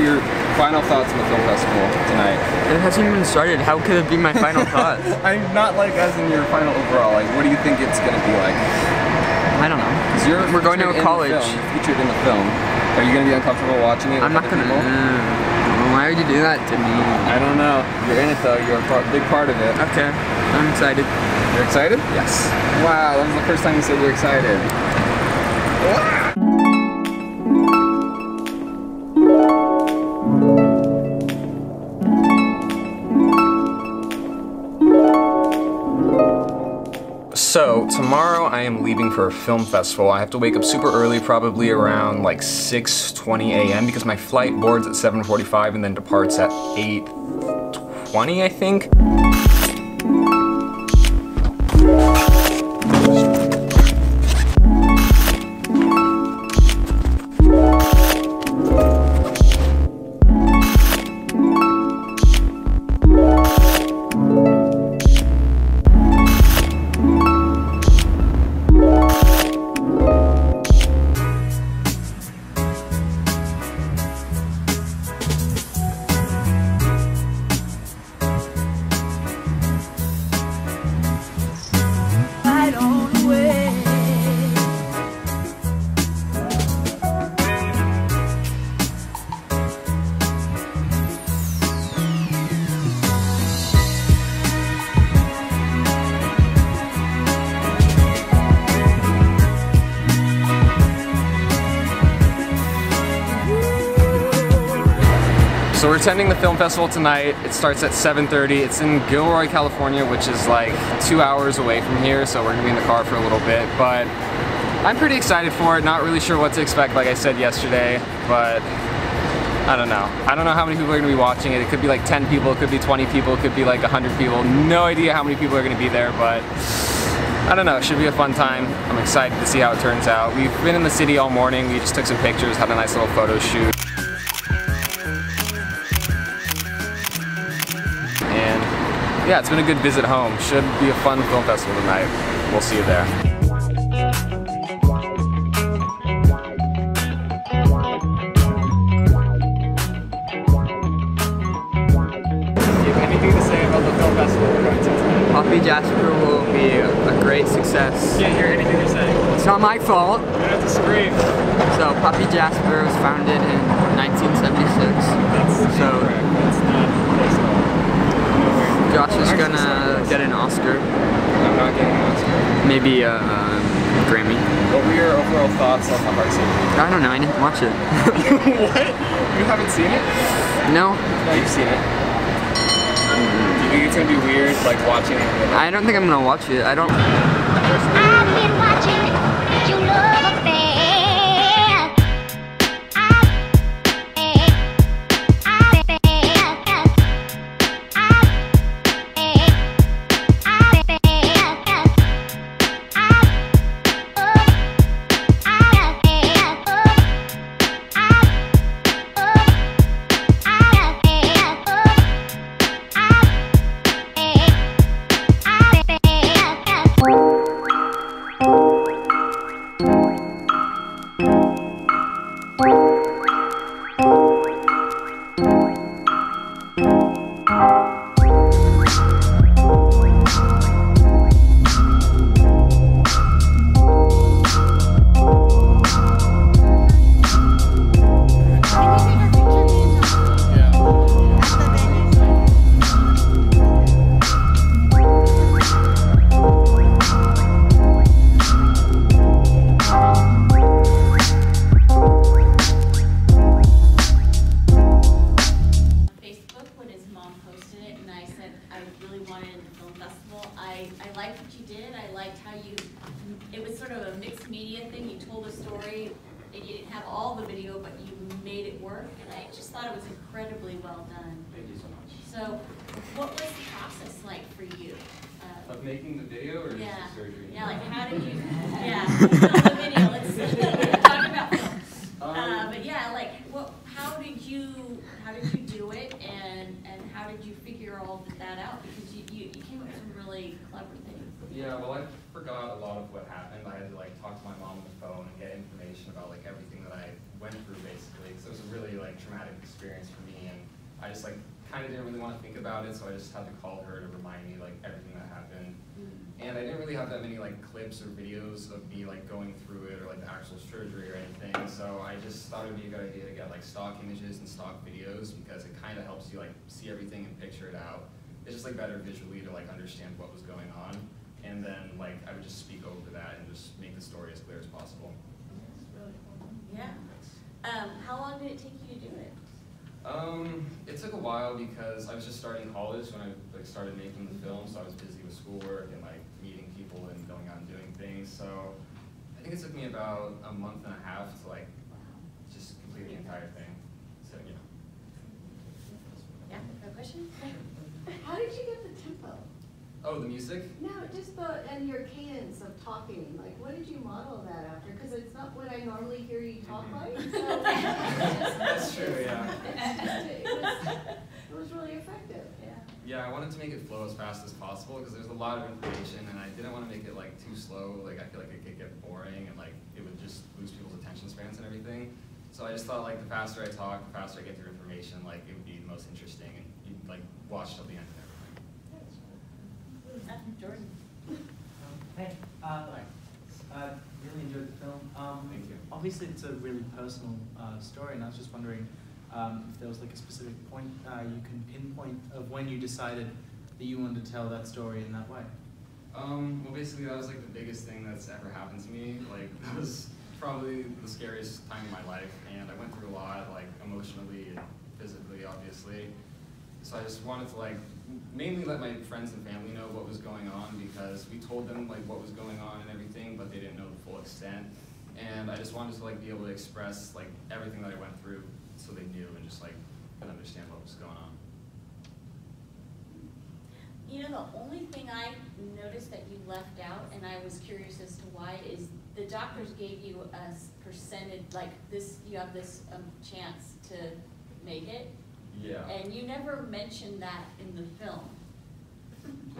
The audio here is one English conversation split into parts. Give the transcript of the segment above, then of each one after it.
are your final thoughts on the film festival tonight? It hasn't even started. How could it be my final thoughts? I'm not like as in your final overall. Like, what do you think it's gonna be like? I don't know. We're going to a college. film. Featured in the film. Are you gonna be uncomfortable watching it? I'm not gonna. Uh, why would you do that to me? I don't know. You're in it though. You're a part, big part of it. Okay, I'm excited. You're excited? Yes. Wow, that was the first time you said you're excited. So, tomorrow I am leaving for a film festival. I have to wake up super early, probably around like 6.20 a.m. because my flight boards at 7.45 and then departs at 8.20, I think. So we're attending the film festival tonight. It starts at 7.30. It's in Gilroy, California, which is like two hours away from here, so we're gonna be in the car for a little bit. But I'm pretty excited for it. Not really sure what to expect, like I said yesterday, but I don't know. I don't know how many people are gonna be watching it. It could be like 10 people, it could be 20 people, it could be like 100 people. No idea how many people are gonna be there, but I don't know, it should be a fun time. I'm excited to see how it turns out. We've been in the city all morning. We just took some pictures, had a nice little photo shoot. Yeah, it's been a good visit home. Should be a fun film festival tonight. We'll see you there. Have anything to say about the film festival we're going to tonight? Poppy Jasper will be a, a great success. Can't hear anything you're saying. It's not my fault. You have to scream. So Poppy Jasper was founded in 1976. That's So- incorrect. That's not close at all. Josh is gonna get an Oscar, I'm not getting an Oscar. maybe a, um Grammy. What were your overall thoughts on the heart scene? I don't know. I didn't watch it. what? You haven't seen it? no, No, you've seen it. Do you think it's gonna be weird, like watching it? I don't think I'm gonna watch it. I don't. I've been watching your incredibly well done. Thank you so much. So, what was the process like for you? Uh, Of making the video or yeah, just the surgery? yeah, like how did you? Yeah, the video. Let's talk about film. Um, Uh, but yeah, like, what, how did you, how did you do it, and, and how did you figure all of that out? Because you, you, you came up with some really clever things. Yeah, well, I forgot a lot of what happened. I had to like talk to my mom on the phone and get information about like everything that I went through basically. Because it was a really like traumatic experience for me, and I just like kind of didn't really want to think about it, so I just had to call her to remind me like everything that happened. Mm. And I didn't really have that many like clips or videos of me like going through it or like the actual surgery or anything. So I just thought it would be a good idea to get like stock images and stock videos because it kind of helps you like see everything and picture it out. It's just like better visually to like understand what was going on. And then like I would just speak over that and just make the story as clear as possible. That's really cool. Yeah. Um, how long did it take you to do it? Um, it took a while because I was just starting college when I like started making the film, so I was busy with schoolwork and like meeting people and going out and doing things. So I think it took me about a month and a half to like just complete the entire thing. So you know. Yeah, no question? How did you get the tempo? Oh, the music? No, just the, and your cadence of talking, like, what did you model that after? Because it's not what I normally hear you talk Mhm. like, so. it's That's true, yeah. Just, it was, it was really effective. Yeah. Yeah, I wanted to make it flow as fast as possible because there's a lot of information and I didn't want to make it like too slow. Like I feel like it could get boring and like it would just lose people's attention spans and everything. So I just thought like the faster I talk, the faster I get through information, like it would be the most interesting and you'd like watch till the end and everything. Jordan? Hey, uh, uh, really enjoyed the film. Um, Thank you. Obviously, it's a really personal uh, story, and I was just wondering um, if there was like a specific point uh, you can pinpoint of when you decided that you wanted to tell that story in that way. Um, well, basically, that was like the biggest thing that's ever happened to me. Like, that was probably the scariest time in my life, and I went through a lot, like emotionally and physically, obviously. So I just wanted to like mainly let my friends and family know what was going on because we told them like what was going on and everything, but they didn't know the full extent. And I just wanted to like be able to express like everything that I went through, so they knew and just like could understand what was going on. You know, the only thing I noticed that you left out, and I was curious as to why, is the doctors gave you a percentage, like this, you have this um, chance to make it, Yeah. and you never mentioned that in the film.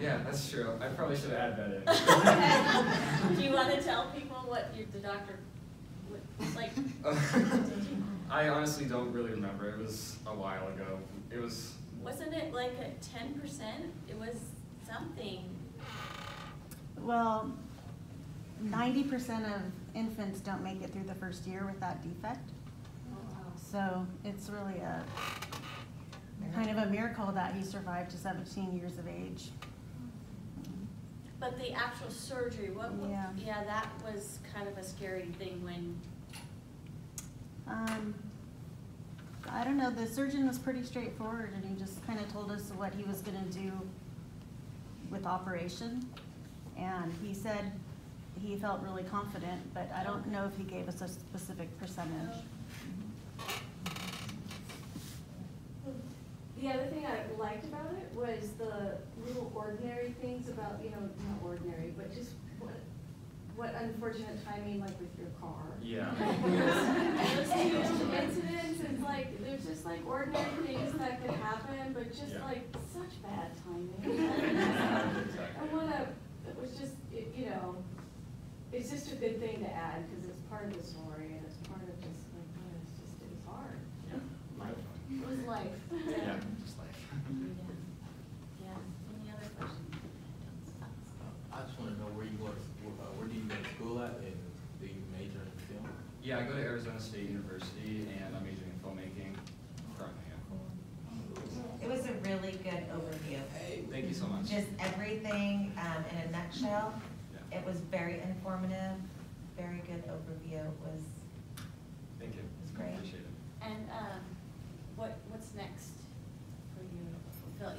Yeah, that's true. I probably should have added that in. Do you want to tell people what you, the doctor, what, like, I honestly don't really remember. It was a while ago. It was. wasn't it like a ten percent? It was something. Well, ninety percent of infants don't make it through the first year with that defect. Oh, so it's really a, kind of a miracle that he survived to seventeen years of age. But the actual surgery, what, Yeah. yeah, that was kind of a scary thing when, Um, I don't know, the surgeon was pretty straightforward and he just kind of told us what he was gonna do with operation. And he said he felt really confident, but I don't know if he gave us a specific percentage. The other thing I liked about it was the little ordinary things about, you know, not ordinary, but just what, what unfortunate timing, like with your car. Yeah. Those two incidents, it's like, there's just like ordinary things that could happen, but just Yeah. like such bad timing. Exactly. I wanna, it was just, it- you know, it's just a good thing to add, cause it's part of the story and it's part of just like, oh, it's just, it was hard. Yeah. Life, it was life. Yeah. Just like. yeah, any other questions? I just wanna know where you go, to- uh, where do you go to school at and do you major in film? Yeah, I go to Arizona State University and I'm majoring in filmmaking currently. Yeah. It was a really good overview. Hey, Thank you so much. Just everything um, in a nutshell. Yeah. It was very informative, very good overview. It was, Thank you. It's great. Appreciate it. And, um, what, what's next for you? Fil-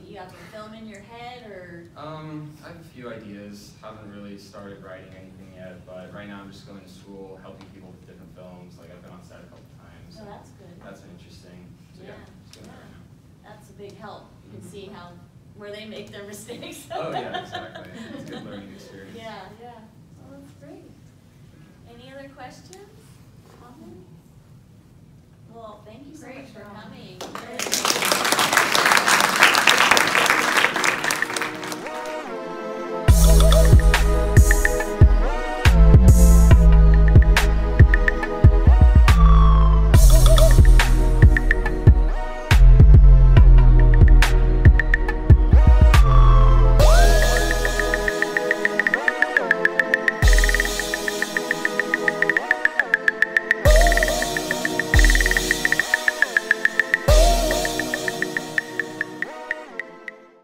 You have a film in your head, or, Um, I have a few ideas. Haven't really started writing anything yet, but right now I'm just going to school, helping people with different films. Like I've been on set a couple times. oh, that's good. That's interesting. So yeah, Yeah, just doing that right. That's a big help. You can see how, where they make their mistakes. Oh yeah, exactly. It's a good learning experience. Yeah, yeah. Oh, that's great. Any other questions, comments? Well, thank you so Great much for job. coming.